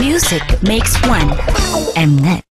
Music makes one. Mnet.